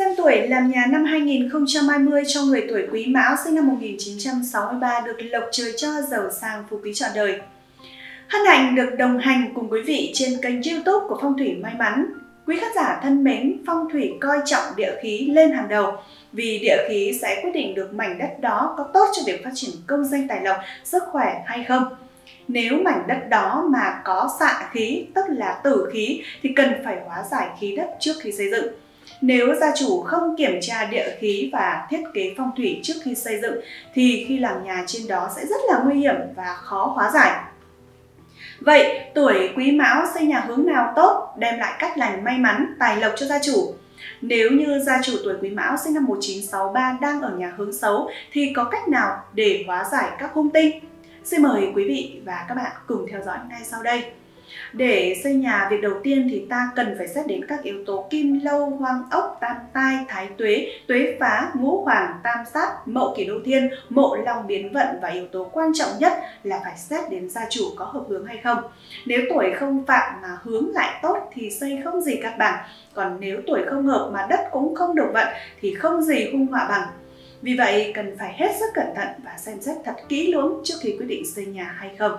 Xem tuổi làm nhà năm 2020 cho người tuổi Quý Mão sinh năm 1963 được lộc trời cho giàu sang phú quý trọn đời. Hân hạnh được đồng hành cùng quý vị trên kênh YouTube của Phong thủy may mắn. Quý khán giả thân mến, phong thủy coi trọng địa khí lên hàng đầu vì địa khí sẽ quyết định được mảnh đất đó có tốt cho việc phát triển công danh tài lộc, sức khỏe hay không. Nếu mảnh đất đó mà có xạ khí, tức là tử khí, thì cần phải hóa giải khí đất trước khi xây dựng. Nếu gia chủ không kiểm tra địa khí và thiết kế phong thủy trước khi xây dựng thì khi làm nhà trên đó sẽ rất là nguy hiểm và khó hóa giải. Vậy tuổi quý mão xây nhà hướng nào tốt đem lại cách lành may mắn, tài lộc cho gia chủ? Nếu như gia chủ tuổi quý mão sinh năm 1963 đang ở nhà hướng xấu thì có cách nào để hóa giải các hung tinh? Xin mời quý vị và các bạn cùng theo dõi ngay sau đây. Để xây nhà, việc đầu tiên thì ta cần phải xét đến các yếu tố kim lâu, hoang ốc, tam tai, thái tuế, tuế phá, ngũ hoàng, tam sát, mậu kỷ đô thiên, mộ long biến vận và yếu tố quan trọng nhất là phải xét đến gia chủ có hợp hướng hay không. Nếu tuổi không phạm mà hướng lại tốt thì xây không gì các bằng. Còn nếu tuổi không hợp mà đất cũng không được vận thì không gì hung họa bằng. Vì vậy cần phải hết sức cẩn thận và xem xét thật kỹ lưỡng trước khi quyết định xây nhà hay không.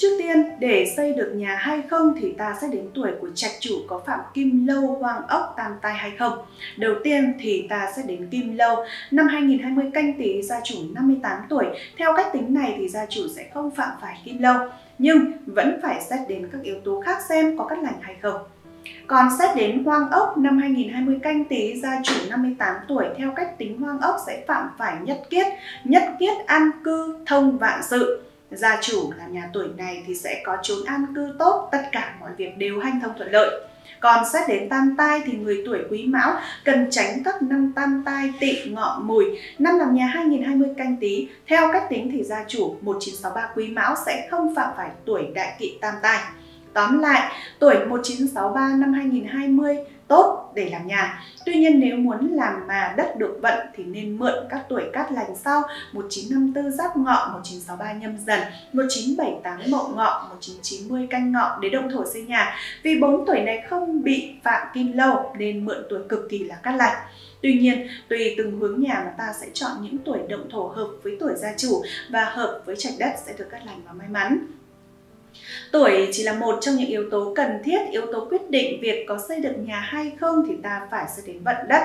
Trước tiên, để xây được nhà hay không thì ta sẽ đến tuổi của trạch chủ có phạm kim lâu, hoang ốc, tam tai hay không. Đầu tiên thì ta sẽ đến kim lâu. Năm 2020 canh tí gia chủ 58 tuổi. Theo cách tính này thì gia chủ sẽ không phạm phải kim lâu. Nhưng vẫn phải xét đến các yếu tố khác xem có cắt lành hay không. Còn xét đến hoang ốc năm 2020 canh tí gia chủ 58 tuổi theo cách tính hoang ốc sẽ phạm phải nhất kiết, nhất kiết an cư thông vạn sự gia chủ là nhà tuổi này thì sẽ có chốn an cư tốt, tất cả mọi việc đều hanh thông thuận lợi. Còn xét đến tam tai thì người tuổi quý mão cần tránh các năm tam tai tị ngọ mùi. Năm làm nhà 2020 canh tí, theo cách tính thì gia chủ 1963 quý mão sẽ không phạm phải tuổi đại kỵ tam tai. Tóm lại, tuổi 1963 năm 2020 tốt để làm nhà. Tuy nhiên nếu muốn làm mà đất được vận thì nên mượn các tuổi cát lành sau 1954 giáp ngọ, 1963 nhâm dần, 1978 mậu ngọ, 1990 canh ngọ để động thổ xây nhà. Vì bốn tuổi này không bị phạm kim lâu nên mượn tuổi cực kỳ là cát lành. Tuy nhiên, tùy từng hướng nhà mà ta sẽ chọn những tuổi động thổ hợp với tuổi gia chủ và hợp với trạch đất sẽ được cát lành và may mắn. Tuổi chỉ là một trong những yếu tố cần thiết, yếu tố quyết định việc có xây được nhà hay không thì ta phải xây đến vận đất.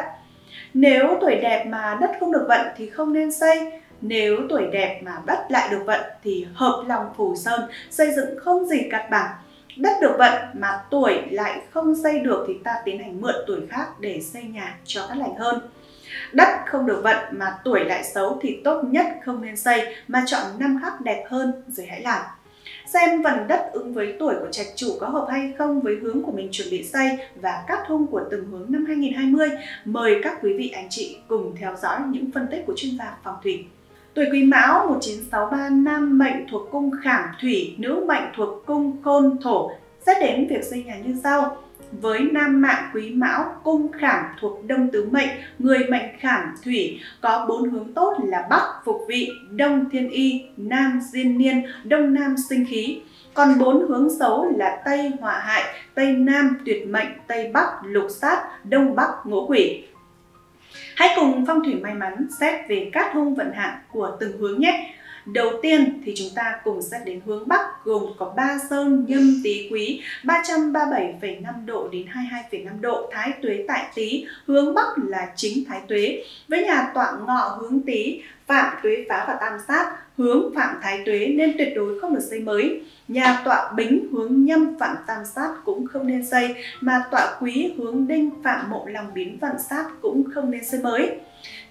Nếu tuổi đẹp mà đất không được vận thì không nên xây. Nếu tuổi đẹp mà đất lại được vận thì hợp lòng phủ sơn, xây dựng không gì cắt bằng. Đất được vận mà tuổi lại không xây được thì ta tiến hành mượn tuổi khác để xây nhà cho cắt lành hơn. Đất không được vận mà tuổi lại xấu thì tốt nhất không nên xây mà chọn năm khác đẹp hơn rồi hãy làm xem phần đất ứng với tuổi của trạch chủ có hợp hay không với hướng của mình chuẩn bị xây và các hung của từng hướng năm 2020. Mời các quý vị anh chị cùng theo dõi những phân tích của chuyên gia phong thủy. Tuổi Quý Mão 1963 nam mệnh thuộc cung Khảm Thủy, nữ mệnh thuộc cung Khôn Thổ. Xét đến việc xây nhà như sau với nam mạng quý mão, cung khảm thuộc đông tứ mệnh, người mệnh khảm thủy, có bốn hướng tốt là bắc, phục vị, đông thiên y, nam diên niên, đông nam sinh khí. Còn bốn hướng xấu là tây họa hại, tây nam tuyệt mệnh, tây bắc lục sát, đông bắc ngũ quỷ. Hãy cùng phong thủy may mắn xét về các hung vận hạn của từng hướng nhé. Đầu tiên thì chúng ta cùng xét đến hướng Bắc gồm có Ba Sơn, Nhâm, Tý, Quý 337,5 độ đến 22,5 độ, Thái Tuế tại Tý, hướng Bắc là chính Thái Tuế. Với nhà tọa ngọ hướng Tý, Phạm Tuế Phá và Tam Sát hướng Phạm Thái Tuế nên tuyệt đối không được xây mới. Nhà tọa Bính hướng Nhâm Phạm Tam Sát cũng không nên xây, mà tọa Quý hướng Đinh Phạm Mộ Lòng Biến Vận Sát cũng không nên xây mới.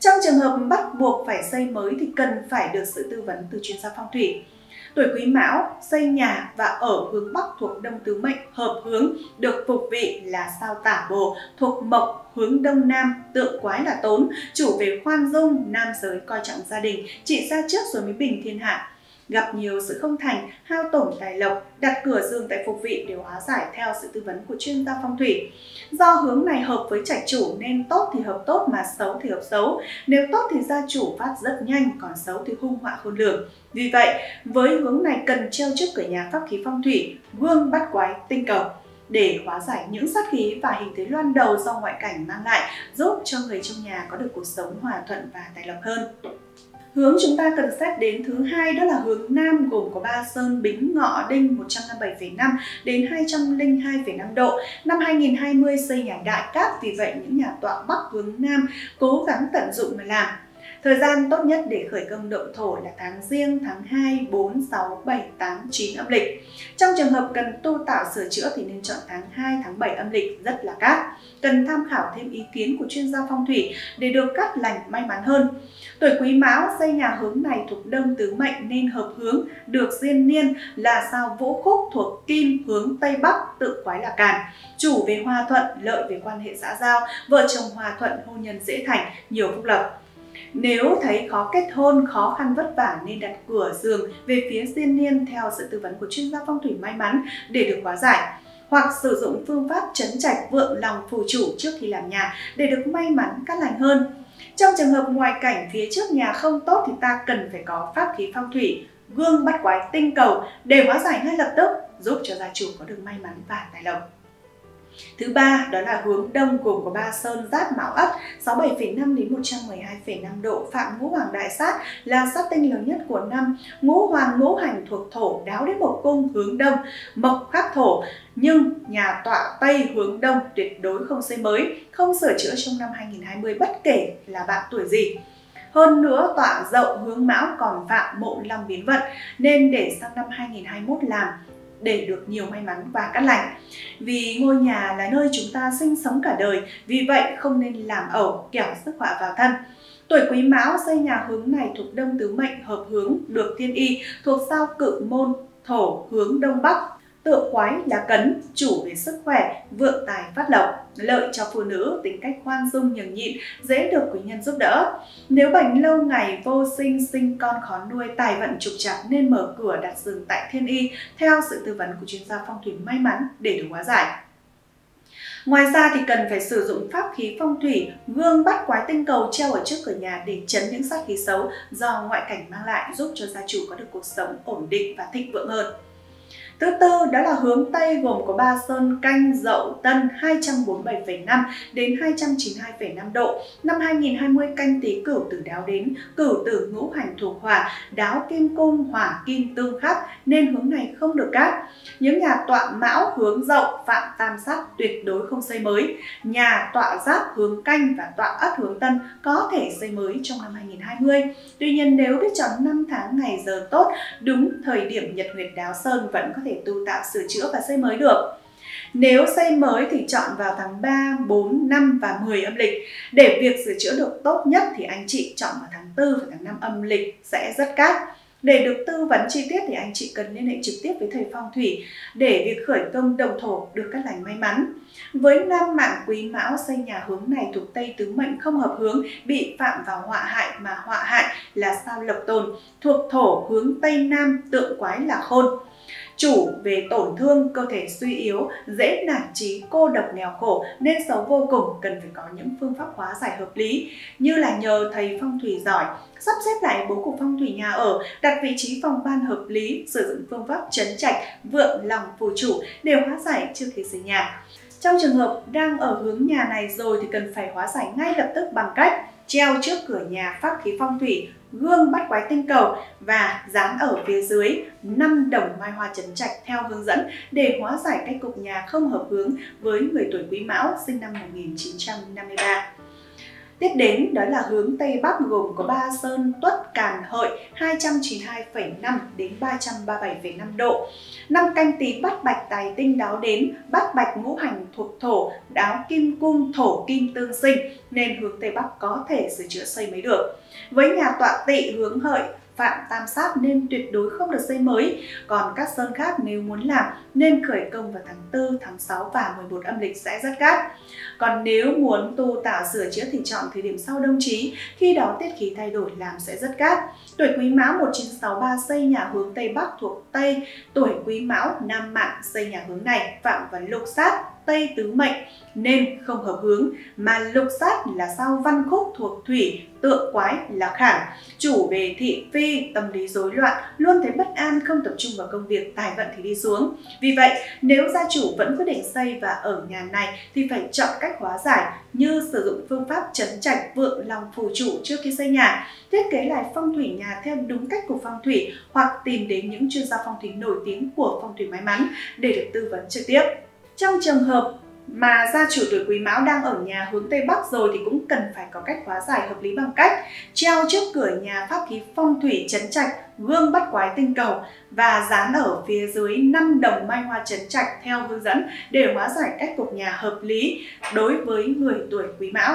Trong trường hợp bắt buộc phải xây mới thì cần phải được sự tư vấn từ chuyên gia phong thủy. Tuổi Quý Mão, xây nhà và ở hướng Bắc thuộc Đông Tứ Mệnh, hợp hướng, được phục vị là sao tả bồ, thuộc Mộc, hướng Đông Nam, tượng quái là tốn, chủ về khoan dung, nam giới coi trọng gia đình trị ra trước rồi mới bình thiên hạ gặp nhiều sự không thành, hao tổn tài lộc, đặt cửa giường tại phục vị đều hóa giải theo sự tư vấn của chuyên gia phong thủy. Do hướng này hợp với trạch chủ nên tốt thì hợp tốt mà xấu thì hợp xấu. Nếu tốt thì gia chủ phát rất nhanh, còn xấu thì hung họa khôn lường. Vì vậy, với hướng này cần treo trước cửa nhà pháp khí phong thủy, gương bắt quái tinh cầu. để hóa giải những sát khí và hình thế loan đầu do ngoại cảnh mang lại, giúp cho người trong nhà có được cuộc sống hòa thuận và tài lộc hơn. Hướng chúng ta cần xét đến thứ hai đó là hướng Nam gồm có ba sơn bính ngọ đinh 157,5 đến 202,5 độ. Năm 2020 xây nhà đại cát vì vậy những nhà tọa Bắc hướng Nam cố gắng tận dụng mà làm. Thời gian tốt nhất để khởi công động thổ là tháng riêng tháng 2, 4, 6, 7, 8, 9 âm lịch. Trong trường hợp cần tu tạo sửa chữa thì nên chọn tháng 2, tháng 7 âm lịch rất là cát. Cần tham khảo thêm ý kiến của chuyên gia phong thủy để được cát lành may mắn hơn. Tuổi Quý Mão xây nhà hướng này thuộc Đông Tứ Mệnh nên hợp hướng được diên niên là sao Vũ Khúc thuộc Kim hướng Tây Bắc tự quái là càn. Chủ về hòa thuận, lợi về quan hệ xã giao, vợ chồng hòa thuận, hôn nhân dễ thành, nhiều phúc lộc. Nếu thấy khó kết hôn, khó khăn vất vả nên đặt cửa giường về phía diên niên theo sự tư vấn của chuyên gia phong thủy may mắn để được hóa giải hoặc sử dụng phương pháp chấn trạch vượng lòng phù chủ trước khi làm nhà để được may mắn cát lành hơn. Trong trường hợp ngoài cảnh phía trước nhà không tốt thì ta cần phải có pháp khí phong thủy, gương bắt quái tinh cầu để hóa giải ngay lập tức, giúp cho gia chủ có được may mắn và tài lộc. Thứ ba đó là hướng đông gồm có ba sơn giáp mão ất 67,5 đến 112,5 độ phạm ngũ hoàng đại sát là sát tinh lớn nhất của năm. Ngũ hoàng ngũ hành thuộc thổ đáo đến một cung hướng đông, mộc khắc thổ nhưng nhà tọa Tây hướng Đông tuyệt đối không xây mới, không sửa chữa trong năm 2020 bất kể là bạn tuổi gì. Hơn nữa tọa dậu hướng mão còn phạm mộ long biến vận nên để sang năm 2021 làm để được nhiều may mắn và cát lành. Vì ngôi nhà là nơi chúng ta sinh sống cả đời, vì vậy không nên làm ẩu kẻo sức họa vào thân. Tuổi Quý Mão xây nhà hướng này thuộc Đông Tứ Mệnh hợp hướng được thiên y thuộc sao cự môn thổ hướng Đông Bắc Tượng quái là cấn, chủ về sức khỏe, vượng tài phát lộc, lợi cho phụ nữ, tính cách khoan dung nhường nhịn, dễ được quý nhân giúp đỡ. Nếu bệnh lâu ngày vô sinh, sinh con khó nuôi, tài vận trục trặc nên mở cửa đặt giường tại thiên y theo sự tư vấn của chuyên gia phong thủy may mắn để được hóa giải. Ngoài ra thì cần phải sử dụng pháp khí phong thủy, gương bắt quái tinh cầu treo ở trước cửa nhà để chấn những sát khí xấu do ngoại cảnh mang lại giúp cho gia chủ có được cuộc sống ổn định và thịnh vượng hơn. Thứ tư đó là hướng Tây gồm có ba sơn canh dậu tân 247,5 đến 292,5 độ. Năm 2020 canh tí cửu tử đáo đến, cửu tử ngũ hành thuộc hỏa, đáo kim cung hỏa kim tương khắc nên hướng này không được cát. Những nhà tọa mão hướng dậu phạm tam sát tuyệt đối không xây mới. Nhà tọa giáp hướng canh và tọa ất hướng tân có thể xây mới trong năm 2020. Tuy nhiên nếu biết chọn năm tháng ngày giờ tốt, đúng thời điểm nhật nguyệt đáo sơn vẫn có thể tu tạo sửa chữa và xây mới được. Nếu xây mới thì chọn vào tháng 3, 4, 5 và 10 âm lịch. Để việc sửa chữa được tốt nhất thì anh chị chọn vào tháng 4 và tháng 5 âm lịch sẽ rất cát. Để được tư vấn chi tiết thì anh chị cần liên hệ trực tiếp với thầy phong thủy để việc khởi công đồng thổ được các lành may mắn. Với nam mạng quý mão xây nhà hướng này thuộc Tây Tứ Mệnh không hợp hướng bị phạm vào họa hại mà họa hại là sao lộc tồn thuộc thổ hướng Tây Nam tượng quái là khôn chủ về tổn thương, cơ thể suy yếu, dễ nản trí, cô độc nghèo khổ nên xấu vô cùng cần phải có những phương pháp hóa giải hợp lý như là nhờ thầy phong thủy giỏi, sắp xếp lại bố cục phong thủy nhà ở, đặt vị trí phòng ban hợp lý, sử dụng phương pháp chấn trạch, vượng lòng phù chủ để hóa giải trước khi xây nhà. Trong trường hợp đang ở hướng nhà này rồi thì cần phải hóa giải ngay lập tức bằng cách treo trước cửa nhà pháp khí phong thủy, gương bắt quái tinh cầu và dán ở phía dưới 5 đồng mai hoa chấn trạch theo hướng dẫn để hóa giải cách cục nhà không hợp hướng với người tuổi Quý Mão sinh năm 1953. Tiếp đến đó là hướng Tây Bắc gồm có ba sơn tuất càn hợi 292,5 đến 337,5 độ. Năm canh tí bát bạch tài tinh đáo đến, bát bạch ngũ hành thuộc thổ, đáo kim cung thổ kim tương sinh nên hướng Tây Bắc có thể sửa chữa xây mới được. Với nhà tọa tỵ hướng hợi phạm tam sát nên tuyệt đối không được xây mới. Còn các sơn khác nếu muốn làm nên khởi công vào tháng 4, tháng 6 và 11 âm lịch sẽ rất cát. Còn nếu muốn tu tạo sửa chữa thì chọn thời điểm sau đông chí, khi đó tiết khí thay đổi làm sẽ rất cát. Tuổi Quý Mão 1963 xây nhà hướng Tây Bắc thuộc Tây, tuổi Quý Mão Nam Mạng xây nhà hướng này phạm vào lục sát Tây Tứ Mệnh nên không hợp hướng, mà lục sát là sao văn khúc thuộc thủy, tượng quái là khảm Chủ về thị phi, tâm lý rối loạn, luôn thấy bất an, không tập trung vào công việc, tài vận thì đi xuống. Vì vậy, nếu gia chủ vẫn quyết định xây và ở nhà này thì phải chọn cách hóa giải như sử dụng phương pháp chấn trạch vượng lòng phù chủ trước khi xây nhà, thiết kế lại phong thủy nhà theo đúng cách của phong thủy hoặc tìm đến những chuyên gia phong thủy nổi tiếng của phong thủy may mắn để được tư vấn trực tiếp. Trong trường hợp mà gia chủ tuổi quý mão đang ở nhà hướng Tây Bắc rồi thì cũng cần phải có cách hóa giải hợp lý bằng cách treo trước cửa nhà pháp khí phong thủy chấn trạch, gương bắt quái tinh cầu và dán ở phía dưới năm đồng mai hoa chấn trạch theo hướng dẫn để hóa giải cách cục nhà hợp lý đối với người tuổi quý mão.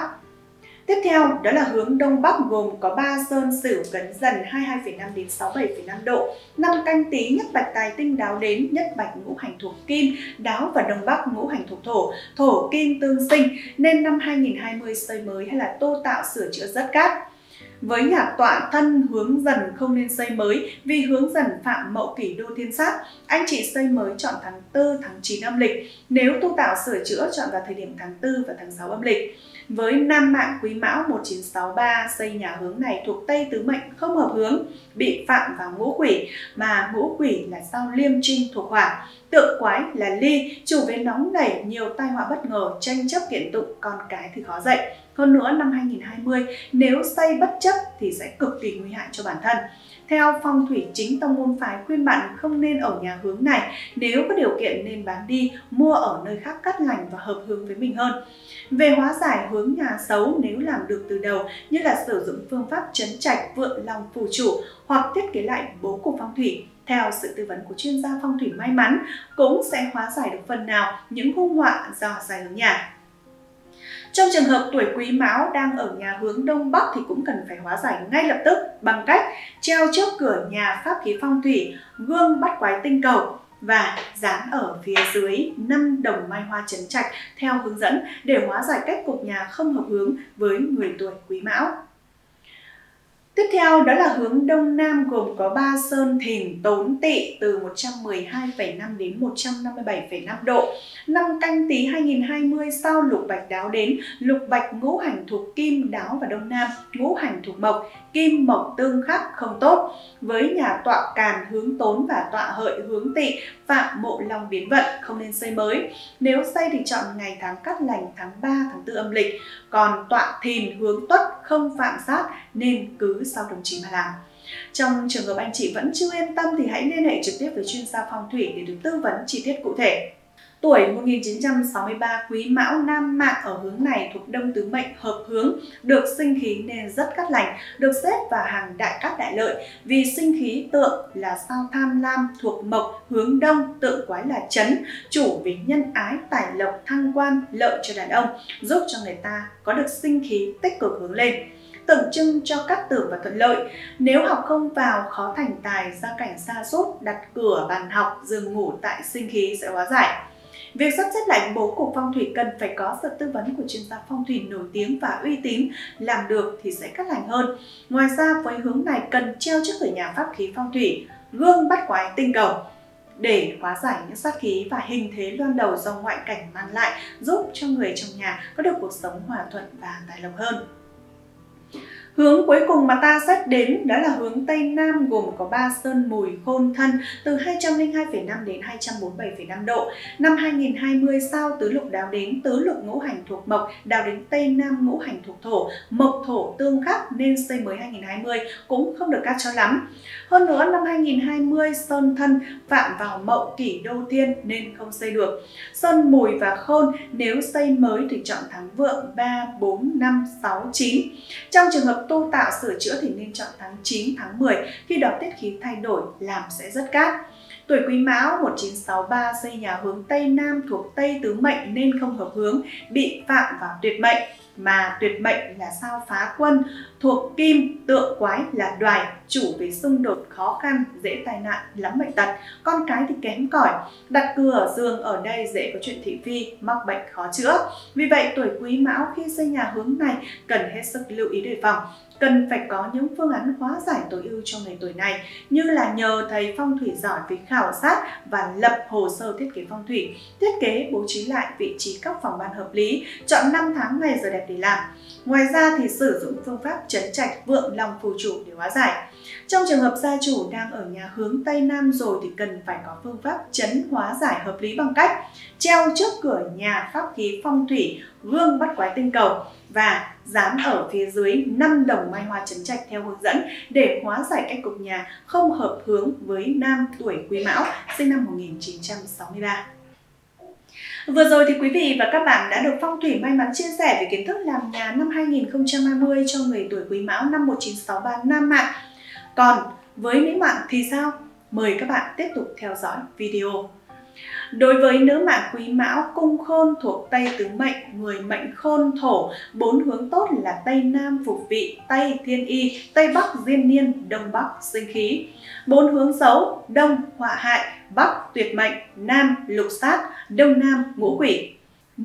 Tiếp theo đó là hướng Đông Bắc gồm có 3 sơn sửu cấn dần 22,5 đến 67,5 độ, năm canh tí nhất bạch tài tinh đáo đến, nhất bạch ngũ hành thuộc kim, đáo và Đông Bắc ngũ hành thuộc thổ, thổ kim tương sinh nên năm 2020 xây mới hay là tô tạo sửa chữa rất cát. Với nhà tọa thân hướng dần không nên xây mới vì hướng dần phạm mậu kỷ đô thiên sát. Anh chị xây mới chọn tháng 4, tháng 9 âm lịch. Nếu tu tạo sửa chữa chọn vào thời điểm tháng 4 và tháng 6 âm lịch. Với nam mạng quý mão 1963 xây nhà hướng này thuộc Tây Tứ Mệnh không hợp hướng, bị phạm vào ngũ quỷ mà ngũ quỷ là sao liêm trinh thuộc hỏa. Tượng quái là ly, chủ về nóng nảy, nhiều tai họa bất ngờ, tranh chấp kiện tụng, con cái thì khó dạy. Hơn nữa năm 2020, nếu xây bất chấp thì sẽ cực kỳ nguy hại cho bản thân. Theo phong thủy chính tông môn phái khuyên bạn không nên ở nhà hướng này, nếu có điều kiện nên bán đi, mua ở nơi khác cắt lành và hợp hướng với mình hơn. Về hóa giải hướng nhà xấu nếu làm được từ đầu như là sử dụng phương pháp chấn trạch vượng lòng phù chủ hoặc thiết kế lại bố cục phong thủy theo sự tư vấn của chuyên gia phong thủy may mắn cũng sẽ hóa giải được phần nào những hung họa do dài hướng nhà. Trong trường hợp tuổi quý mão đang ở nhà hướng đông bắc thì cũng cần phải hóa giải ngay lập tức bằng cách treo trước cửa nhà pháp khí phong thủy, gương bắt quái tinh cầu và dán ở phía dưới năm đồng mai hoa chấn trạch theo hướng dẫn để hóa giải cách cục nhà không hợp hướng với người tuổi quý mão. Tiếp theo đó là hướng Đông Nam gồm có ba sơn thìn tốn tỵ từ 112,5 đến 157,5 độ. Năm canh tí 2020 sau lục bạch đáo đến, lục bạch ngũ hành thuộc kim đáo và Đông Nam, ngũ hành thuộc mộc, kim mộc tương khắc không tốt. Với nhà tọa càn hướng tốn và tọa hợi hướng tỵ, phạm mộ long biến vận, không nên xây mới. Nếu xây thì chọn ngày tháng cắt lành tháng 3, tháng 4 âm lịch. Còn tọa thìn hướng tuất không phạm sát nên cứ sau đồng chí mà làm. Trong trường hợp anh chị vẫn chưa yên tâm thì hãy liên hệ trực tiếp với chuyên gia phong thủy để được tư vấn chi tiết cụ thể. Tuổi 1963 Quý Mão Nam Mạng ở hướng này thuộc Đông Tứ Mệnh hợp hướng, được sinh khí nên rất cát lành, được xếp vào hàng đại cát đại lợi vì sinh khí tượng là sao tham lam thuộc mộc hướng đông, tượng quái là chấn, chủ vì nhân ái, tài lộc, thăng quan, lợi cho đàn ông, giúp cho người ta có được sinh khí tích cực hướng lên tượng trưng cho cát tường và thuận lợi. Nếu học không vào, khó thành tài, gia cảnh xa sút đặt cửa bàn học, giường ngủ tại sinh khí sẽ hóa giải. Việc sắp xếp lại bố cục phong thủy cần phải có sự tư vấn của chuyên gia phong thủy nổi tiếng và uy tín, làm được thì sẽ cắt lành hơn. Ngoài ra với hướng này cần treo trước cửa nhà pháp khí phong thủy, gương bắt quái tinh cầu để hóa giải những sát khí và hình thế loan đầu do ngoại cảnh mang lại giúp cho người trong nhà có được cuộc sống hòa thuận và tài lộc hơn. Hướng cuối cùng mà ta xét đến đó là hướng Tây Nam gồm có 3 sơn mùi khôn thân từ 202,5 đến 247,5 độ. Năm 2020 sao tứ lục đáo đến tứ lục ngũ hành thuộc mộc, đáo đến Tây Nam ngũ hành thuộc thổ, mộc thổ tương khắc nên xây mới 2020 cũng không được cao cho lắm. Hơn nữa năm 2020 sơn thân phạm vào mậu kỷ đô thiên nên không xây được. Sơn mùi và khôn nếu xây mới thì chọn tháng vượng 3, 4, 5, 6, 9. Trong trường hợp tu tạo sửa chữa thì nên chọn tháng 9, tháng 10 khi đó tiết khí thay đổi làm sẽ rất cát. Tuổi Quý Mão 1963 xây nhà hướng Tây Nam thuộc Tây Tứ Mệnh nên không hợp hướng, bị phạm vào tuyệt mệnh mà tuyệt mệnh là sao phá quân, thuộc kim, tượng quái là đoài, chủ về xung đột khó khăn, dễ tai nạn, lắm bệnh tật. Con cái thì kém cỏi, đặt cửa ở giường ở đây dễ có chuyện thị phi, mắc bệnh khó chữa. Vì vậy tuổi quý mão khi xây nhà hướng này cần hết sức lưu ý đề phòng cần phải có những phương án hóa giải tối ưu cho người tuổi này như là nhờ thầy phong thủy giỏi về khảo sát và lập hồ sơ thiết kế phong thủy, thiết kế bố trí lại vị trí các phòng ban hợp lý, chọn năm tháng ngày giờ đẹp để làm. Ngoài ra thì sử dụng phương pháp chấn trạch vượng lòng phù chủ để hóa giải. Trong trường hợp gia chủ đang ở nhà hướng Tây Nam rồi thì cần phải có phương pháp chấn hóa giải hợp lý bằng cách treo trước cửa nhà pháp khí phong thủy, gương bắt quái tinh cầu và dán ở phía dưới 5 đồng mai hoa chấn trạch theo hướng dẫn để hóa giải cách cục nhà không hợp hướng với nam tuổi Quý Mão, sinh năm 1963. Vừa rồi thì quý vị và các bạn đã được Phong Thủy may mắn chia sẻ về kiến thức làm nhà năm 2020 cho người tuổi Quý Mão năm 1963 Nam Mạng. Còn với nữ mạng thì sao? Mời các bạn tiếp tục theo dõi video. Đối với nữ mạng quý mão cung khôn thuộc Tây tứ mệnh, người mệnh khôn thổ, bốn hướng tốt là Tây Nam phục vị, Tây thiên y, Tây Bắc diên niên, Đông Bắc sinh khí. Bốn hướng xấu, Đông họa hại, Bắc tuyệt mệnh, Nam lục sát, Đông Nam ngũ quỷ.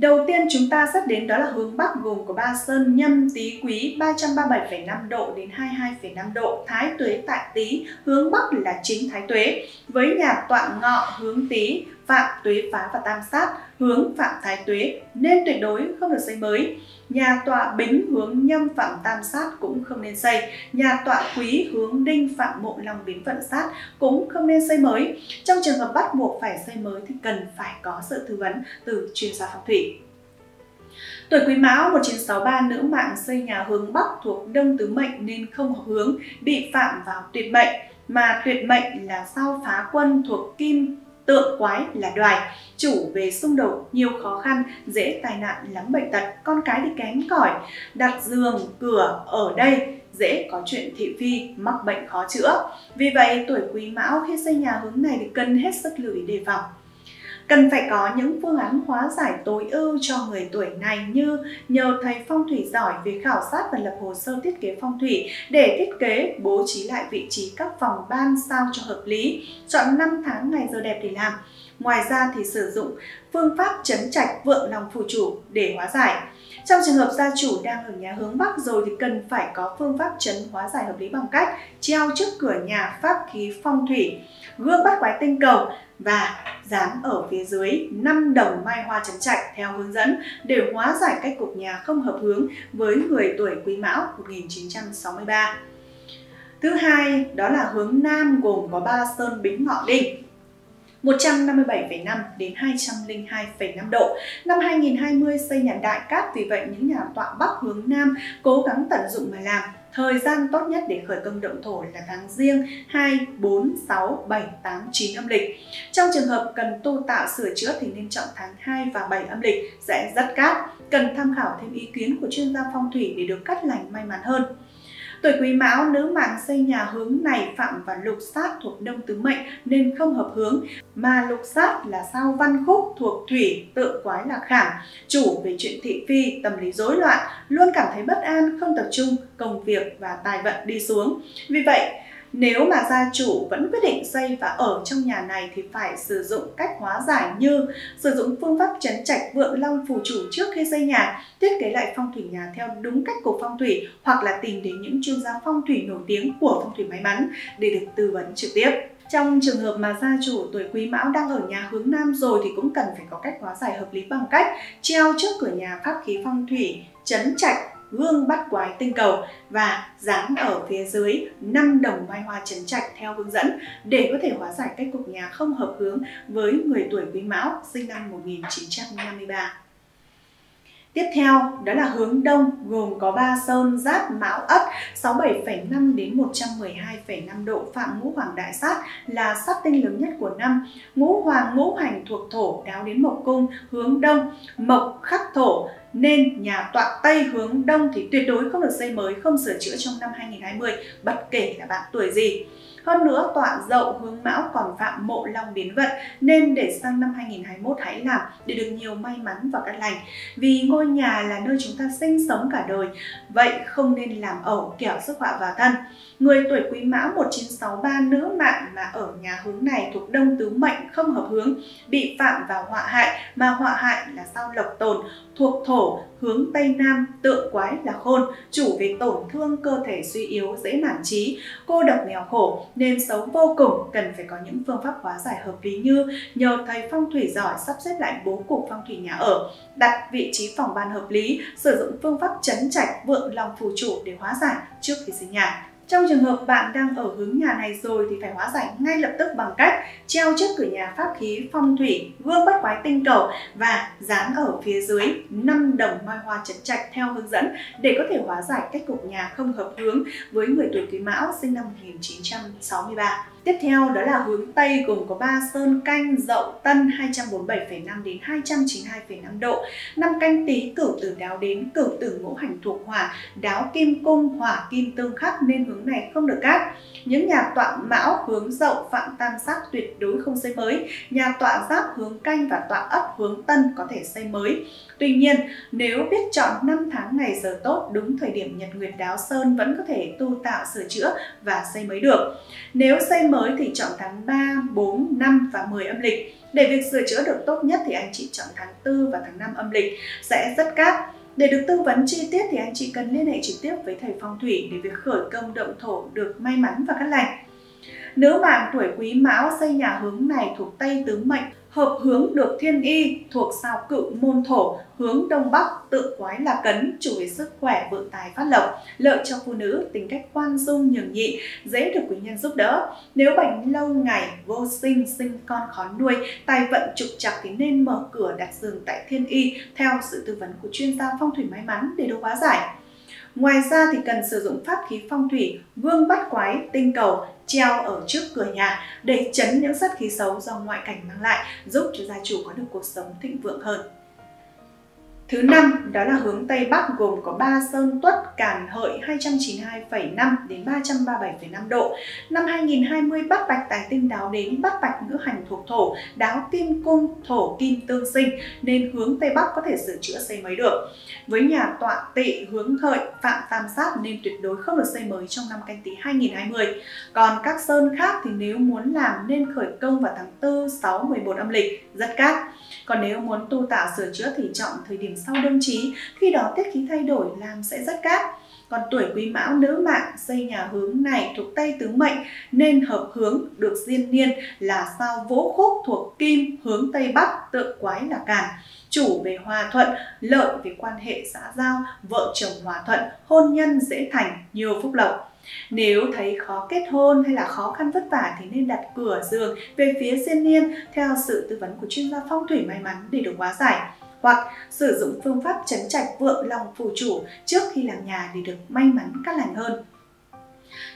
Đầu tiên chúng ta xét đến đó là hướng Bắc gồm có ba sơn nhâm tý quý 337,5 độ đến 22,5 độ, thái tuế tại tý, hướng Bắc là chính thái tuế. Với nhà tọa ngọ hướng tý, phạm tuế phá và tam sát, hướng phạm thái tuế nên tuyệt đối không được xây mới. Nhà tọa bính hướng nhâm phạm tam sát cũng không nên xây. Nhà tọa quý hướng đinh phạm mộ long bính vận sát cũng không nên xây mới. Trong trường hợp bắt buộc phải xây mới thì cần phải có sự tư vấn từ chuyên gia phong thủy. Tuổi Quý Mão 1963 nữ mạng xây nhà hướng Bắc thuộc Đông Tứ Mệnh nên không hợp hướng, bị phạm vào tuyệt mệnh. Mà tuyệt mệnh là sao phá quân thuộc Kim tượng quái là đoài, chủ về xung đột, nhiều khó khăn, dễ tai nạn, lắm bệnh tật, con cái thì kém cỏi. Đặt giường, cửa ở đây, dễ có chuyện thị phi, mắc bệnh khó chữa. Vì vậy, tuổi quý mão khi xây nhà hướng này thì cần hết sức lưu ý đề phòng cần phải có những phương án hóa giải tối ưu cho người tuổi này như nhờ thầy phong thủy giỏi về khảo sát và lập hồ sơ thiết kế phong thủy để thiết kế bố trí lại vị trí các phòng ban sao cho hợp lý, chọn năm tháng ngày giờ đẹp để làm. Ngoài ra thì sử dụng phương pháp chấn trạch vượng lòng phù chủ để hóa giải. Trong trường hợp gia chủ đang ở nhà hướng Bắc rồi thì cần phải có phương pháp chấn hóa giải hợp lý bằng cách treo trước cửa nhà pháp khí phong thủy, gương bắt quái tinh cầu và dán ở phía dưới 5 đồng mai hoa trấn trạch theo hướng dẫn để hóa giải cách cục nhà không hợp hướng với người tuổi Quý Mão 1963. Thứ hai đó là hướng Nam gồm có 3 sơn bính ngọ đinh 157,5 đến 202,5 độ. Năm 2020 xây nhà Đại Cát vì vậy những nhà tọa Bắc hướng Nam cố gắng tận dụng mà làm. Thời gian tốt nhất để khởi công động thổ là tháng riêng 2, 4, 6, 7, 8, 9 âm lịch. Trong trường hợp cần tu tạo sửa chữa thì nên chọn tháng 2 và 7 âm lịch sẽ rất cát. Cần tham khảo thêm ý kiến của chuyên gia phong thủy để được cắt lành may mắn hơn. Tuổi quý mão, nữ mạng xây nhà hướng này phạm và lục sát thuộc đông tứ mệnh nên không hợp hướng, mà lục sát là sao văn khúc thuộc thủy, tự quái là khảm chủ về chuyện thị phi, tâm lý rối loạn, luôn cảm thấy bất an, không tập trung, công việc và tài vận đi xuống. Vì vậy nếu mà gia chủ vẫn quyết định xây và ở trong nhà này thì phải sử dụng cách hóa giải như sử dụng phương pháp chấn trạch vượng long phù chủ trước khi xây nhà, thiết kế lại phong thủy nhà theo đúng cách của phong thủy hoặc là tìm đến những chuyên gia phong thủy nổi tiếng của phong thủy may mắn để được tư vấn trực tiếp. Trong trường hợp mà gia chủ tuổi quý mão đang ở nhà hướng nam rồi thì cũng cần phải có cách hóa giải hợp lý bằng cách treo trước cửa nhà pháp khí phong thủy, chấn trạch gương bắt quái tinh cầu và dán ở phía dưới 5 đồng mai hoa chấn trạch theo hướng dẫn để có thể hóa giải cách cục nhà không hợp hướng với người tuổi quý mão sinh năm 1953. Tiếp theo đó là hướng đông gồm có ba sơn giáp mão ất 67,5 đến 112,5 độ phạm ngũ hoàng đại sát là sát tinh lớn nhất của năm. Ngũ hoàng ngũ hành thuộc thổ đáo đến mộc cung hướng đông, mộc khắc thổ nên nhà tọa Tây hướng Đông thì tuyệt đối không được xây mới, không sửa chữa trong năm 2020 bất kể là bạn tuổi gì. Hơn nữa, tọa dậu hướng mão còn phạm mộ long biến vận nên để sang năm 2021 hãy làm để được nhiều may mắn và cát lành. Vì ngôi nhà là nơi chúng ta sinh sống cả đời, vậy không nên làm ẩu kẻo sức họa vào thân. Người tuổi Quý Mão 1963 nữ mạng mà ở nhà hướng này thuộc đông tứ mệnh không hợp hướng, bị phạm vào họa hại mà họa hại là sao lộc tồn, thuộc thổ hướng Tây Nam tượng quái là khôn, chủ về tổn thương cơ thể suy yếu dễ nản trí, cô độc nghèo khổ nên xấu vô cùng cần phải có những phương pháp hóa giải hợp lý như nhờ thầy phong thủy giỏi sắp xếp lại bố cục phong thủy nhà ở, đặt vị trí phòng ban hợp lý, sử dụng phương pháp chấn trạch vượng lòng phù chủ để hóa giải trước khi xây nhà. Trong trường hợp bạn đang ở hướng nhà này rồi thì phải hóa giải ngay lập tức bằng cách treo trước cửa nhà pháp khí phong thủy, gương bất quái tinh cầu và dán ở phía dưới 5 đồng mai hoa chấn trạch theo hướng dẫn để có thể hóa giải cách cục nhà không hợp hướng với người tuổi Quý Mão sinh năm 1963. Tiếp theo đó là hướng Tây gồm có 3 sơn canh dậu tân 247,5 đến 292,5 độ, năm canh tý cửu tử đáo đến cửu tử ngũ hành thuộc hỏa, đáo kim cung hỏa kim tương khắc nên hướng này không được cát. Những nhà tọa mão hướng dậu phạm tam sát tuyệt đối không xây mới, nhà tọa giáp hướng canh và tọa ất hướng tân có thể xây mới. Tuy nhiên, nếu biết chọn năm tháng ngày giờ tốt đúng thời điểm nhật nguyệt đáo sơn vẫn có thể tu tạo sửa chữa và xây mới được. Nếu xây mới thì chọn tháng 3, 4, 5 và 10 âm lịch. Để việc sửa chữa được tốt nhất thì anh chị chọn tháng 4 và tháng 5 âm lịch sẽ rất cát. Để được tư vấn chi tiết thì anh chị cần liên hệ trực tiếp với thầy phong thủy để việc khởi công động thổ được may mắn và cát lành. Nữ mạng tuổi quý mão xây nhà hướng này thuộc Tây Tứ Mệnh hợp hướng được thiên y thuộc sao cự môn thổ hướng đông bắc tự quái là cấn chủ về sức khỏe vượng tài phát lộc lợi cho phụ nữ tính cách khoan dung nhường nhịn dễ được quý nhân giúp đỡ. Nếu bệnh lâu ngày vô sinh sinh con khó nuôi tài vận trục trặc thì nên mở cửa đặt giường tại thiên y theo sự tư vấn của chuyên gia phong thủy may mắn để đấu hóa giải. Ngoài ra thì cần sử dụng pháp khí phong thủy, vương bắt quái, tinh cầu treo ở trước cửa nhà để chấn những sát khí xấu do ngoại cảnh mang lại, giúp cho gia chủ có được cuộc sống thịnh vượng hơn. Thứ năm đó là hướng Tây Bắc gồm có ba sơn tuất càn hợi 292,5 đến 337,5 độ. Năm 2020 bát bạch tài tinh đáo đến bát bạch ngữ hành thuộc thổ, đáo kim cung thổ kim tương sinh nên hướng Tây Bắc có thể sửa chữa xây mới được. Với nhà tọa tỵ hướng hợi phạm tam sát nên tuyệt đối không được xây mới trong năm canh tí 2020. Còn các sơn khác thì nếu muốn làm nên khởi công vào tháng 4, 6, 11 âm lịch rất cát. Còn nếu muốn tu tạo sửa chữa thì chọn thời điểm sau đông trí, khi đó tiết khí thay đổi làm sẽ rất cát. Còn tuổi quý mão nữ mạng xây nhà hướng này thuộc Tây Tứ Mệnh nên hợp hướng được diên niên là sao vỗ khúc thuộc Kim hướng Tây Bắc tượng quái là càn. Chủ về hòa thuận, lợi về quan hệ xã giao, vợ chồng hòa thuận, hôn nhân dễ thành, nhiều phúc lộc. Nếu thấy khó kết hôn hay là khó khăn vất vả thì nên đặt cửa giường về phía diên niên theo sự tư vấn của chuyên gia phong thủy may mắn để được hóa giải hoặc sử dụng phương pháp chấn trạch vượng lòng phù chủ trước khi làm nhà để được may mắn cát lành hơn.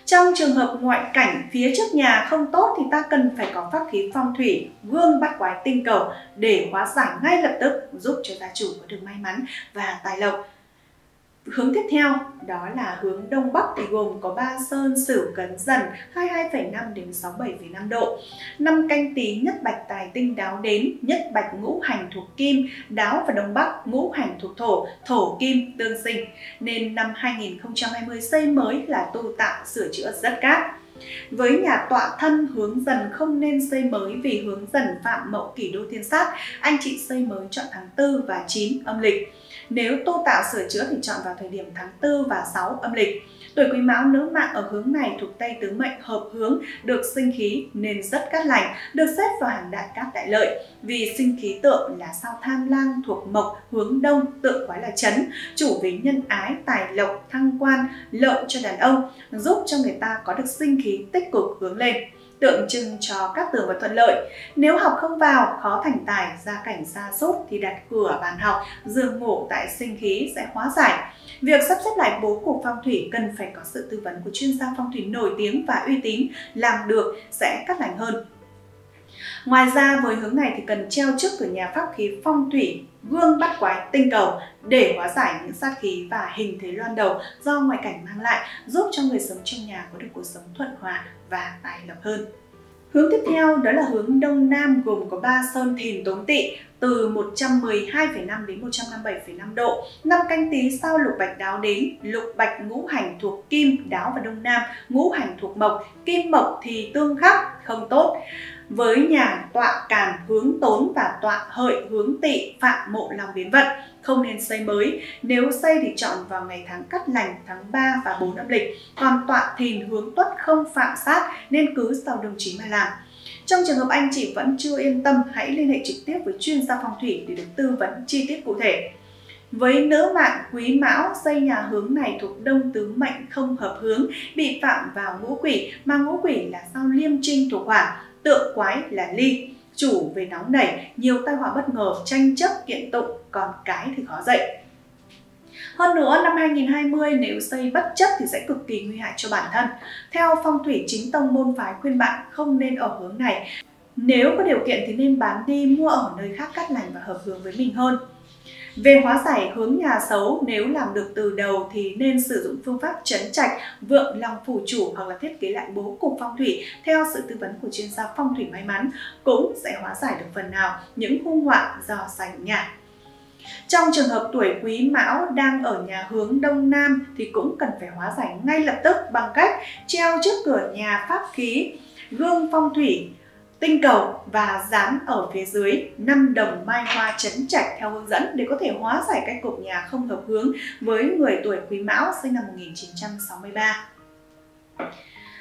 Trong trường hợp ngoại cảnh phía trước nhà không tốt thì ta cần phải có pháp khí phong thủy, gương bắt quái tinh cầu để hóa giải ngay lập tức giúp cho gia chủ có được may mắn và tài lộc. Hướng tiếp theo đó là hướng Đông Bắc thì gồm có ba sơn Sửu Cấn Dần 22,5 đến 67,5 độ. Năm canh tí nhất bạch tài tinh đáo đến, nhất bạch ngũ hành thuộc kim, đáo và Đông Bắc ngũ hành thuộc thổ, thổ kim tương sinh. Nên năm 2020 xây mới là tu tạo sửa chữa rất cát. Với nhà tọa thân hướng dần không nên xây mới vì hướng dần phạm mậu kỷ đô thiên sát, anh chị xây mới chọn tháng 4 và 9 âm lịch. Nếu tu tạo sửa chữa thì chọn vào thời điểm tháng 4 và 6 âm lịch. Tuổi quý mão nữ mạng ở hướng này thuộc Tây Tứ Mệnh hợp hướng, được sinh khí nên rất cát lành, được xếp vào hàng đại cát đại lợi. Vì sinh khí tượng là sao tham lang thuộc mộc hướng đông, tượng quái là chấn, chủ về nhân ái, tài lộc, thăng quan, lợi cho đàn ông, giúp cho người ta có được sinh khí tích cực hướng lên tượng trưng cho các từ và thuận lợi. Nếu học không vào, khó thành tài, gia cảnh xa sút thì đặt cửa bàn học, giường ngủ tại sinh khí sẽ hóa giải. Việc sắp xếp lại bố cục phong thủy cần phải có sự tư vấn của chuyên gia phong thủy nổi tiếng và uy tín, làm được sẽ cắt lành hơn. Ngoài ra với hướng này thì cần treo trước cửa nhà pháp khí phong thủy gương bắt quái tinh cầu để hóa giải những sát khí và hình thế loan đầu do ngoại cảnh mang lại giúp cho người sống trong nhà có được cuộc sống thuận hòa và tài lộc hơn. Hướng tiếp theo đó là hướng Đông Nam gồm có 3 sơn thìn tốn tỵ từ 112,5 đến 157,5 độ. Năm canh tí sau lục bạch đáo đến, lục bạch ngũ hành thuộc kim, đáo và đông nam, ngũ hành thuộc mộc, kim mộc thì tương khắc, không tốt với nhà tọa càn hướng tốn và tọa hợi hướng tỵ phạm mộ lòng biến vận không nên xây mới. Nếu xây thì chọn vào ngày tháng cắt lành tháng 3 và 4 âm lịch. Còn tọa thìn hướng tuất không phạm sát nên cứ sau đồng chí mà làm. Trong trường hợp anh chị vẫn chưa yên tâm, hãy liên hệ trực tiếp với chuyên gia phong thủy để được tư vấn chi tiết cụ thể. Với nữ mạng quý mão, xây nhà hướng này thuộc đông tứ mệnh không hợp hướng, bị phạm vào ngũ quỷ, mà ngũ quỷ là sao liêm trinh thuộc hỏa, tượng quái là ly. Chủ về nóng nảy, nhiều tai họa bất ngờ, tranh chấp kiện tụng, còn cái thì khó dậy. Hơn nữa, năm 2020 nếu xây bất chấp thì sẽ cực kỳ nguy hại cho bản thân. Theo phong thủy chính tông môn phái khuyên bạn không nên ở hướng này. Nếu có điều kiện thì nên bán đi mua ở nơi khác cắt lành và hợp hướng với mình hơn. Về hóa giải hướng nhà xấu, nếu làm được từ đầu thì nên sử dụng phương pháp chấn trạch, vượng lòng phù chủ hoặc là thiết kế lại bố cục phong thủy theo sự tư vấn của chuyên gia phong thủy may mắn cũng sẽ hóa giải được phần nào những hung họa do sành nhà. Trong trường hợp tuổi quý mão đang ở nhà hướng đông nam thì cũng cần phải hóa giải ngay lập tức bằng cách treo trước cửa nhà pháp khí, gương phong thủy, tinh cầu và dán ở phía dưới năm đồng mai hoa chấn trạch theo hướng dẫn để có thể hóa giải cách cục nhà không hợp hướng với người tuổi quý mão sinh năm 1963.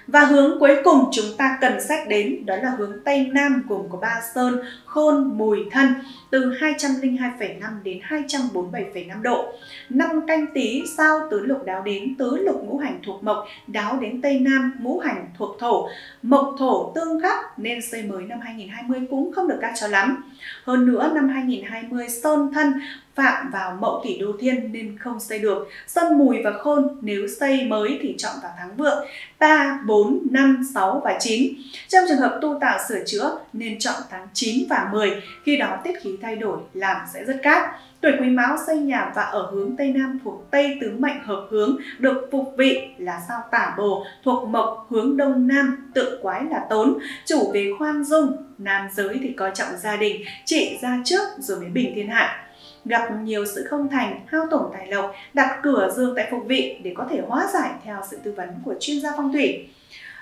Và hướng cuối cùng chúng ta cần xét đến đó là hướng Tây Nam gồm có ba sơn Khôn, Mùi, Thân từ 202,5 đến 247,5 độ. Năm canh tí sao tứ lục đáo đến tứ lục ngũ hành thuộc mộc, đáo đến Tây Nam ngũ hành thuộc thổ. Mộc thổ tương khắc nên xây mới năm 2020 cũng không được cao cho lắm. Hơn nữa năm 2020 sơn thân phạm vào mậu tỷ đô thiên nên không xây được. Sơn mùi và khôn nếu xây mới thì chọn vào tháng vượng 3, 4, 5, 6 và 9. Trong trường hợp tu tạo sửa chữa nên chọn tháng 9 và 10, khi đó tiết khí thay đổi làm sẽ rất cát. Tuổi quý mão xây nhà và ở hướng Tây Nam thuộc Tây tứ mệnh hợp hướng được phục vị là sao tả bồ thuộc mộc hướng Đông Nam tự quái là tốn chủ về khoan dung nam giới thì coi trọng gia đình trị ra trước rồi mới bình thiên hạ gặp nhiều sự không thành, hao tổn tài lộc, đặt cửa dương tại phục vị để có thể hóa giải theo sự tư vấn của chuyên gia phong thủy.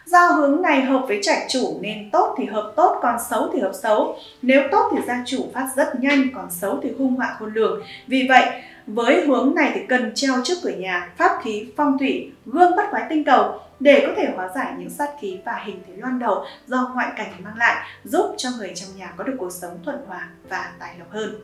Do hướng này hợp với trạch chủ nên tốt thì hợp tốt, còn xấu thì hợp xấu. Nếu tốt thì gia chủ phát rất nhanh, còn xấu thì hung họa khôn lường. Vì vậy, với hướng này thì cần treo trước cửa nhà pháp khí phong thủy, gương bắt quái tinh cầu để có thể hóa giải những sát khí và hình thế loan đầu do ngoại cảnh mang lại, giúp cho người trong nhà có được cuộc sống thuận hòa và tài lộc hơn.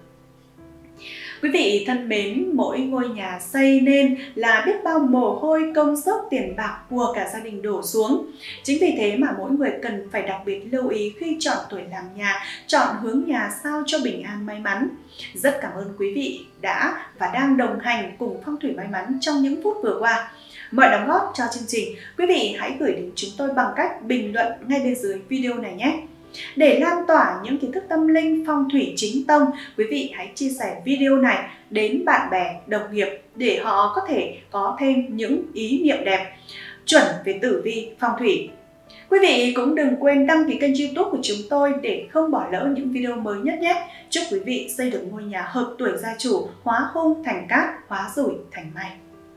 Quý vị thân mến, mỗi ngôi nhà xây nên là biết bao mồ hôi, công sức, tiền bạc của cả gia đình đổ xuống. Chính vì thế mà mỗi người cần phải đặc biệt lưu ý khi chọn tuổi làm nhà, chọn hướng nhà sao cho bình an may mắn. Rất cảm ơn quý vị đã và đang đồng hành cùng Phong thủy may mắn trong những phút vừa qua. Mọi đóng góp cho chương trình, quý vị hãy gửi đến chúng tôi bằng cách bình luận ngay bên dưới video này nhé. Để lan tỏa những kiến thức tâm linh phong thủy chính tông, quý vị hãy chia sẻ video này đến bạn bè, đồng nghiệp để họ có thể có thêm những ý niệm đẹp chuẩn về tử vi phong thủy. Quý vị cũng đừng quên đăng ký kênh youtube của chúng tôi để không bỏ lỡ những video mới nhất nhé. Chúc quý vị xây được ngôi nhà hợp tuổi gia chủ, hóa hung thành cát, hóa rủi thành may.